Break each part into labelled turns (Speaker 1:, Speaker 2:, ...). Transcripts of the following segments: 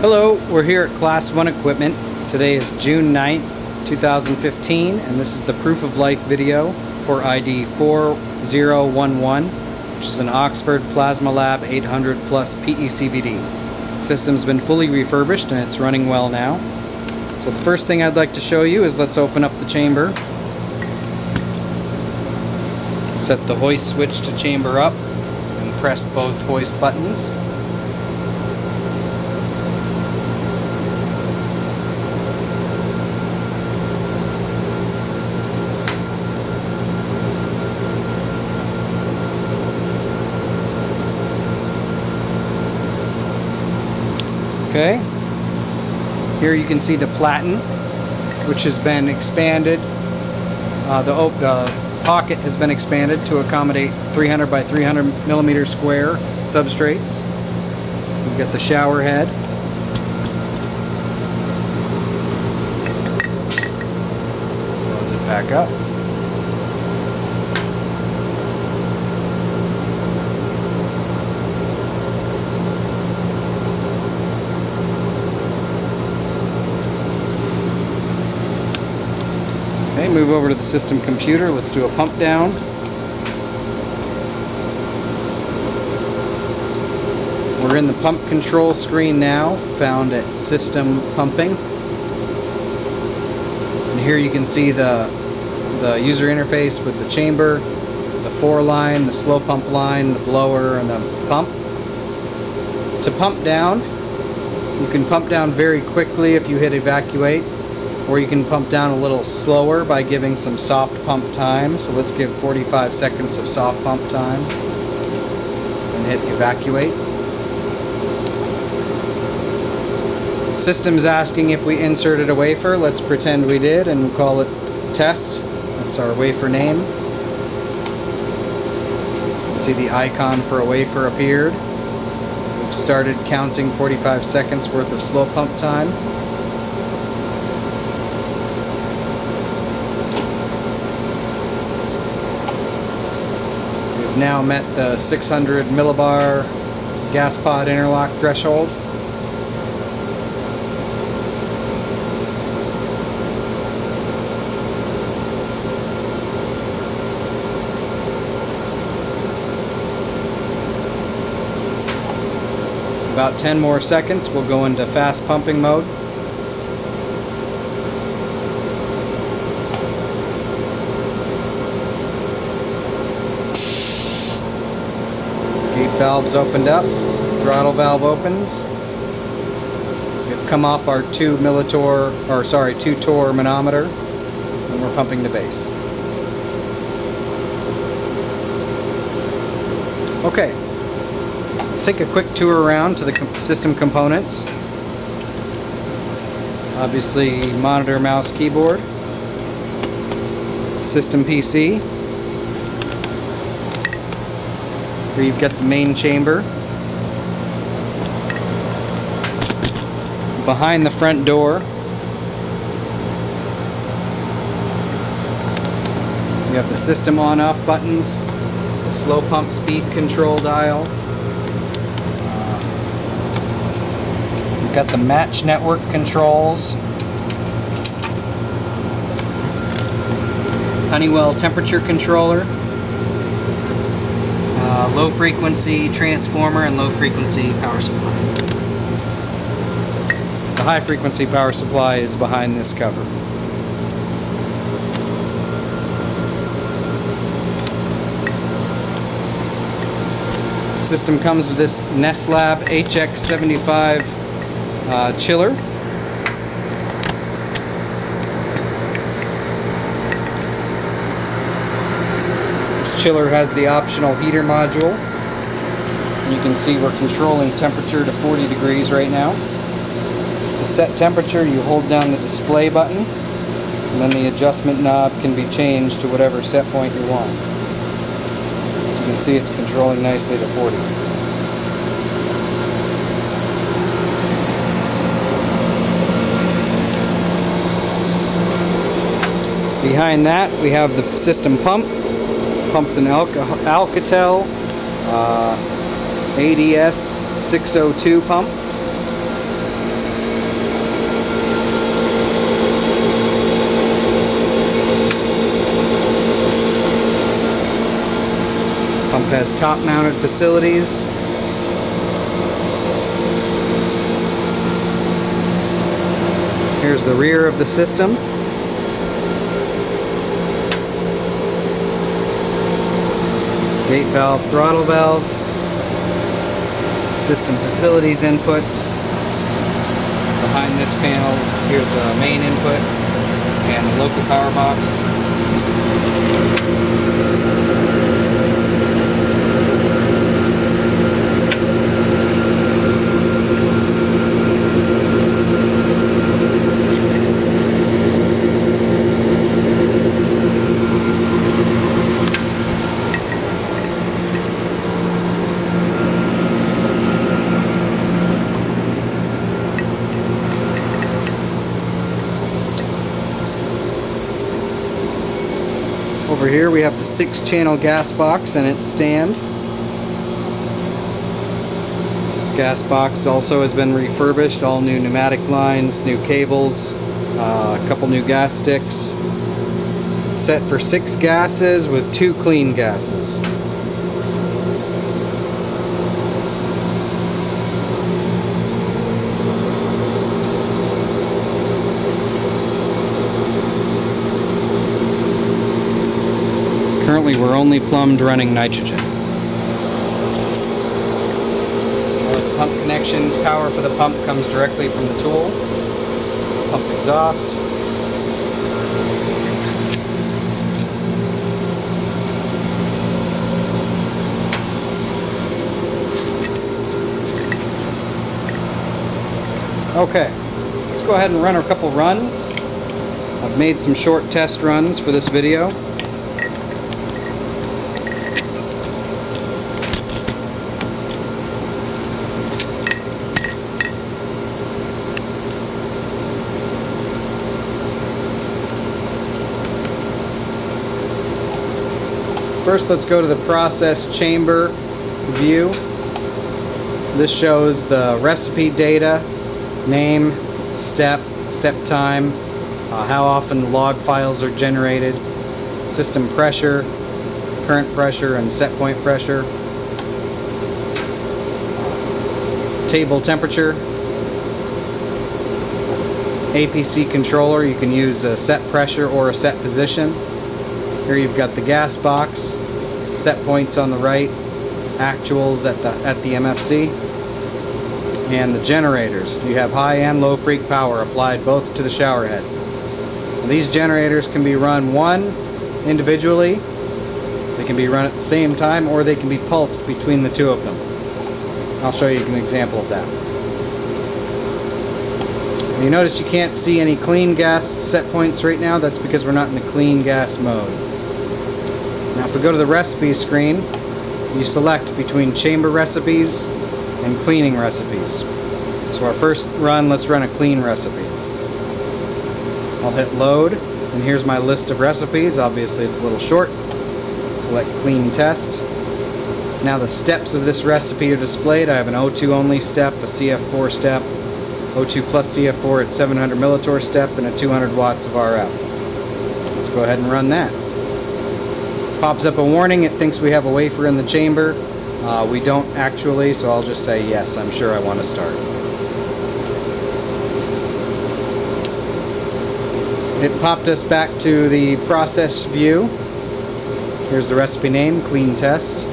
Speaker 1: Hello, we're here at Class 1 Equipment. Today is June 9th, 2015, and this is the proof of life video for ID 4011, which is an Oxford Plasmalab 800 Plus PECVD. System's been fully refurbished and it's running well now. So the first thing I'd like to show you is let's open up the chamber. Set the hoist switch to chamber up and press both hoist buttons. Okay. Here you can see the platen, which has been expanded. Uh, the, the pocket has been expanded to accommodate 300 by 300 millimeter square substrates. We've got the shower head. Close it back up. Move over to the system computer. Let's do a pump down. We're in the pump control screen now, found at system pumping. And here you can see the, the user interface with the chamber, the foreline, the slow pump line, the blower, and the pump. To pump down, you can pump down very quickly if you hit evacuate or you can pump down a little slower by giving some soft pump time. So let's give 45 seconds of soft pump time and hit evacuate. System's asking if we inserted a wafer. Let's pretend we did and we'll call it test. That's our wafer name. See the icon for a wafer appeared. We've started counting 45 seconds worth of slow pump time. Now met the 600 millibar gas pod interlock threshold. About 10 more seconds, we'll go into fast pumping mode. Gate valves opened up, throttle valve opens. We've come off our 2 millitorr, or sorry, 2 torr manometer, and we're pumping the base. Okay, let's take a quick tour around to the system components. Obviously, monitor, mouse, keyboard, system PC, You've got the main chamber. Behind the front door, you have the system on-off buttons, the slow pump speed control dial. You've got the match network controls. Honeywell temperature controller low frequency transformer and low frequency power supply. The high frequency power supply is behind this cover. System comes with this Neslab HX75 uh, chiller chiller has the optional heater module. You can see we're controlling temperature to 40 degrees right now. To set temperature, you hold down the display button, and then the adjustment knob can be changed to whatever set point you want. As you can see, it's controlling nicely to 40. Behind that, we have the system pump pumps an Alcatel uh, ADS 602 pump. Pump has top mounted facilities. Here's the rear of the system. Gate valve, throttle valve, system facilities inputs. Behind this panel, here's the main input and the local power box. Six channel gas box and its stand. This gas box also has been refurbished, all new pneumatic lines, new cables, uh, a couple new gas sticks. Set for six gases with two clean gases. Currently we're only plumbed running nitrogen. Pump connections, power for the pump comes directly from the tool. Pump exhaust. Okay, let's go ahead and run a couple runs. I've made some short test runs for this video. First, let's go to the process chamber view. This shows the recipe data, name, step, step time, uh, how often log files are generated, system pressure, current pressure, and set point pressure, table temperature, APC controller, you can use a set pressure or a set position. Here you've got the gas box, set points on the right, actuals at the, at the MFC, and the generators. You have high and low freak power applied both to the shower head. These generators can be run one individually, they can be run at the same time, or they can be pulsed between the two of them. I'll show you an example of that. You notice you can't see any clean gas set points right now, that's because we're not in the clean gas mode. If we go to the recipe screen, you select between chamber recipes and cleaning recipes. So our first run, let's run a clean recipe. I'll hit load, and here's my list of recipes. Obviously it's a little short. Select clean test. Now the steps of this recipe are displayed. I have an O2 only step, a CF4 step, O2 plus CF4 at 700 millitorr step, and a 200 watts of RF. Let's go ahead and run that. Pops up a warning, it thinks we have a wafer in the chamber. Uh, we don't actually, so I'll just say yes, I'm sure I want to start. It popped us back to the process view. Here's the recipe name, clean test.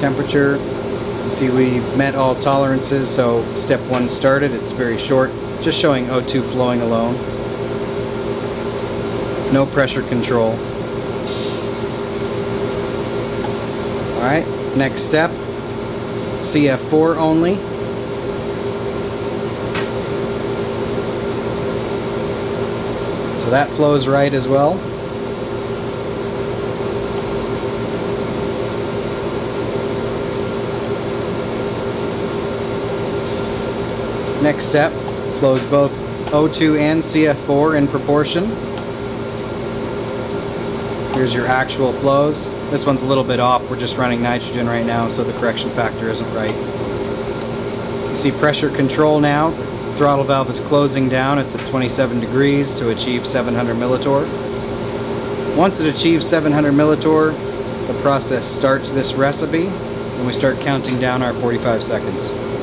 Speaker 1: Temperature, you see we met all tolerances, so step one started. It's very short, just showing O2 flowing alone. No pressure control. Alright, next step, CF4 only. So that flows right as well. Next step, flows both O2 and CF4 in proportion. Here's your actual flows. This one's a little bit off. We're just running nitrogen right now, so the correction factor isn't right. You see pressure control now. Throttle valve is closing down. It's at 27 degrees to achieve 700 millitorr. Once it achieves 700 millitorr, the process starts this recipe and we start counting down our 45 seconds.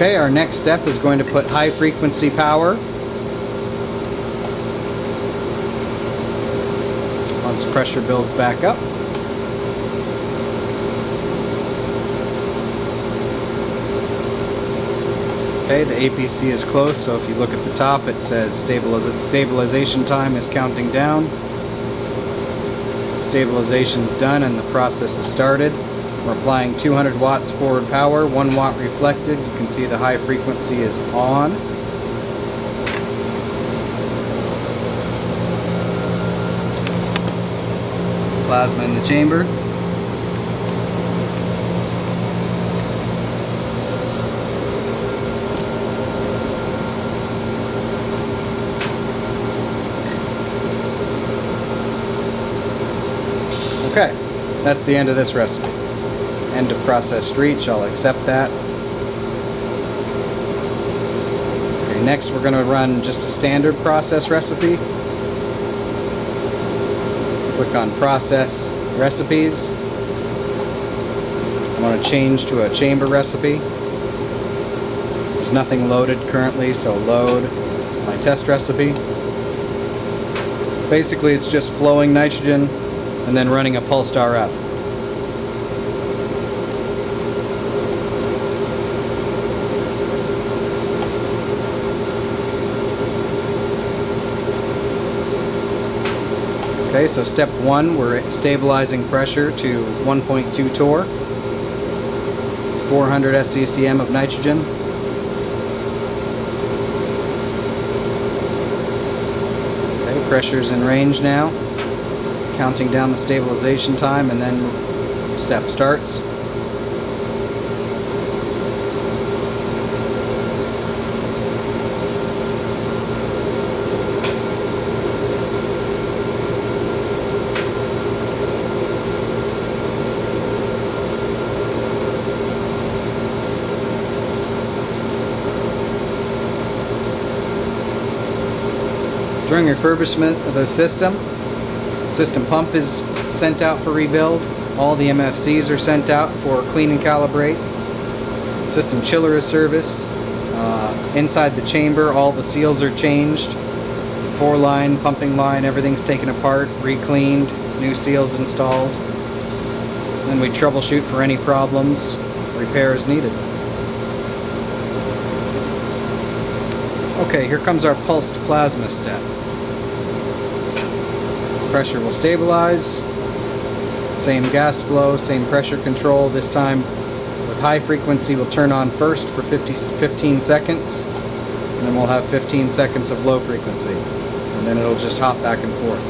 Speaker 1: Okay, our next step is going to put high frequency power. Once pressure builds back up. Okay, the APC is close, so if you look at the top, it says stabilization time is counting down. Stabilization is done and the process has started. We're applying 200 watts forward power, 1 watt reflected. You can see the high frequency is on. Plasma in the chamber. Okay, that's the end of this recipe end of processed reach, I'll accept that. Okay, next we're going to run just a standard process recipe. Click on process recipes. I want to change to a chamber recipe. There's nothing loaded currently, so load my test recipe. Basically it's just flowing nitrogen and then running a pulsed RF. So step one, we're stabilizing pressure to 1.2 torr, 400 SCCM of nitrogen. Okay, pressure's in range now. Counting down the stabilization time and then step starts. Refurbishment of the system, system pump is sent out for rebuild. All the MFCs are sent out for clean and calibrate. System chiller is serviced. Uh, inside the chamber, all the seals are changed. Foreline, pumping line, everything's taken apart, re-cleaned, new seals installed. Then we troubleshoot for any problems, repairs needed. Okay, here comes our pulsed plasma step. Pressure will stabilize. Same gas flow, same pressure control. This time with high frequency we'll turn on first for 50, 15 seconds. And then we'll have 15 seconds of low frequency. And then it'll just hop back and forth.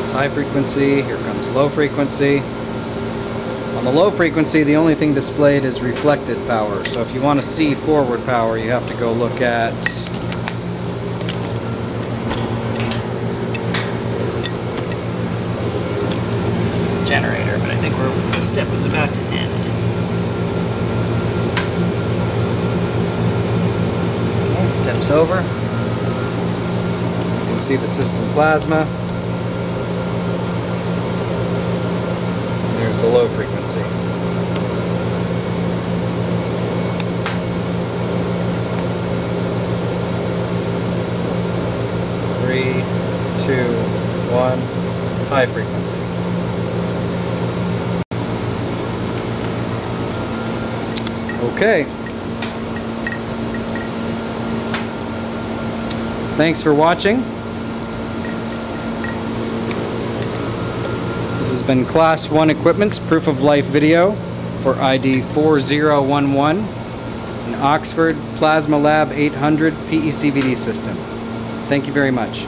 Speaker 1: That's high frequency, here comes low frequency. On the low frequency, the only thing displayed is reflected power. So if you want to see forward power, you have to go look at generator, but I think we're, the step is about to end. Okay, steps over. You can see the system plasma. the low frequency. Three, two, one, high frequency. Okay. Thanks for watching. This has been Class 1 Equipment's Proof of Life video for ID 4011, an Oxford Plasmalab 800 PECVD system. Thank you very much.